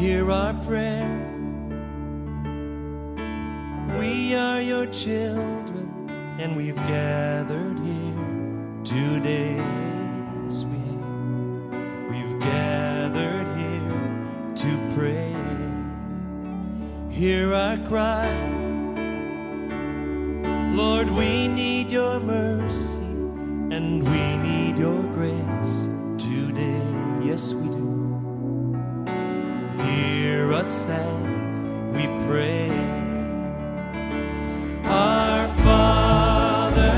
Hear our prayer. We are your children, and we've gathered here today. Yes, we. We've gathered here to pray. Hear our cry. Lord, we need your mercy and we need your grace today. Yes, we do. We pray. Our Father,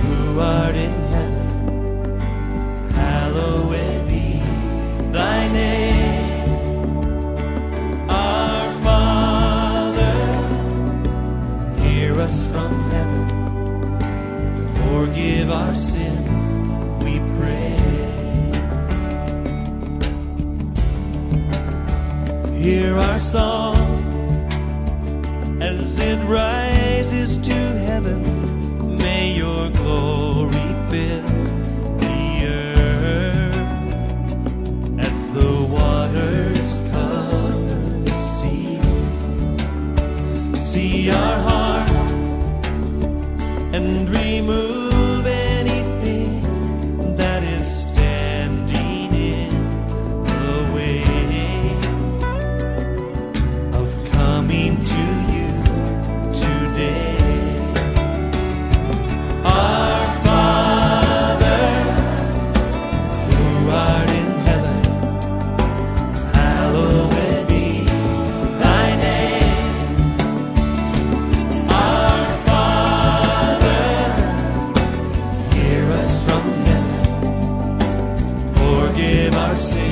who art in heaven, hallowed be thy name. Our Father, hear us from heaven. Forgive our sins, our song as it rises to heaven. May your glory fill the earth as the waters cover the sea. See our hearts and remove Forgive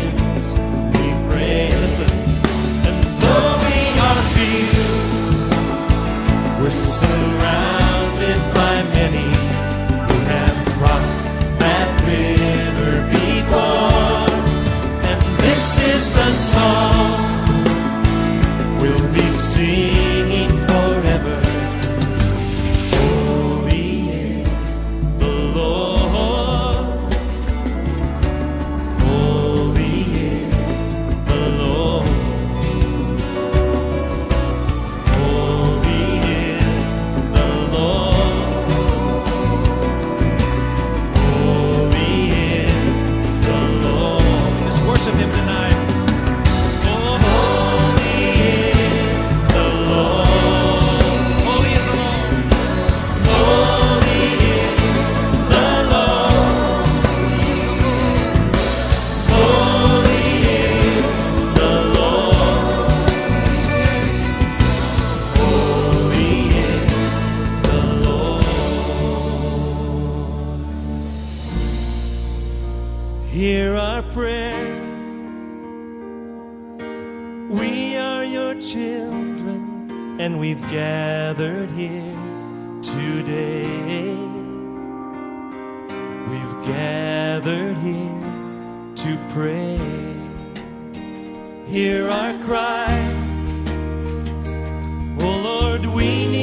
children, and we've gathered here today. We've gathered here to pray. Hear our cry. Oh Lord, we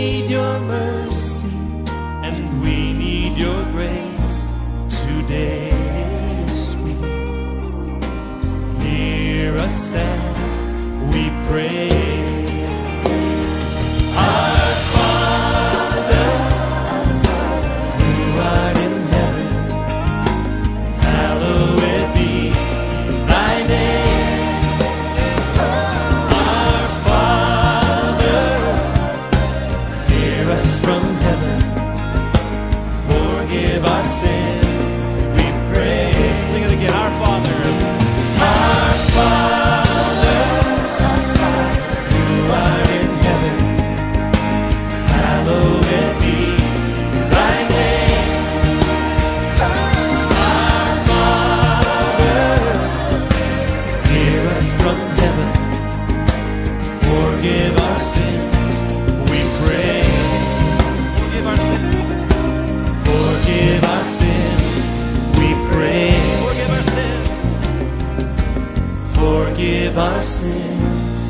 Forgive our sins,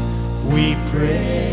we pray.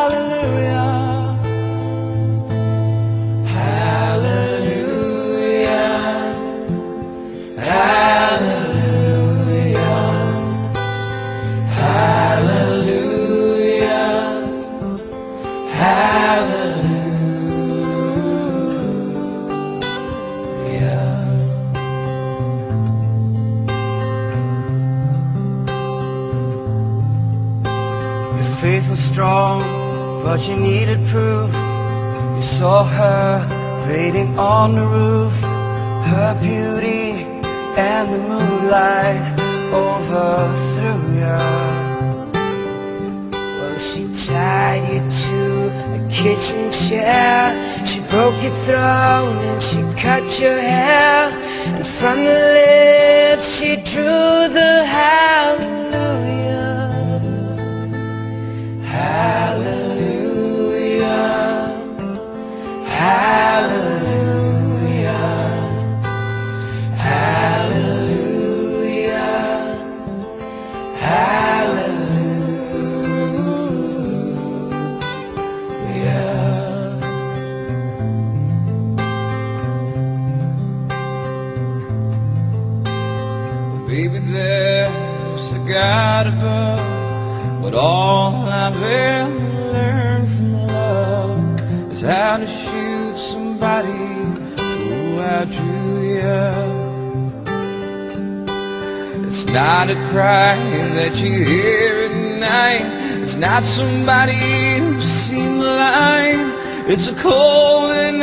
Faith was strong, but you needed proof. You saw her waiting on the roof, her beauty and the moonlight overthrew you. Well, she tied you to a kitchen chair. She broke your throne and she cut your hair. And from the lips she drew the hallelujah. God above, but all I've ever learned from love is how to shoot somebody who outdrew you. It's not a cry that you hear at night. It's not somebody who the blind. It's a calling